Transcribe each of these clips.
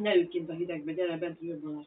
Ne ülj kint a hidegbe, gyere bent jobb van.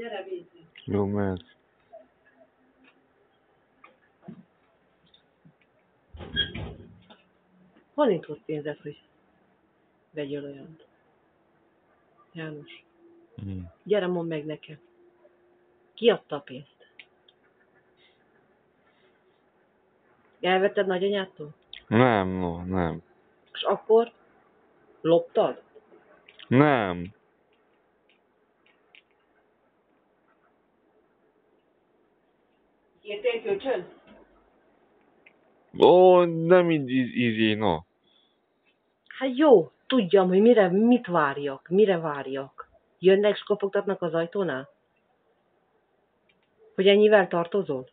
Gyere, Vízi. Jó, mehet. Hoz pénzed, hogy vegyél olyant? János, Mm. gyere, mondd meg nekem. Ki adta a pénzt? Elvetted nagyanyától? Nem, no, nem. És akkor loptad? Nem. Ó, nem így így- így, no. Hát jó, tudjam, hogy mire, mit várjak, mire várjak. Jönnek és kopogtatnak az ajtónál? Hogy ennyivel tartozol?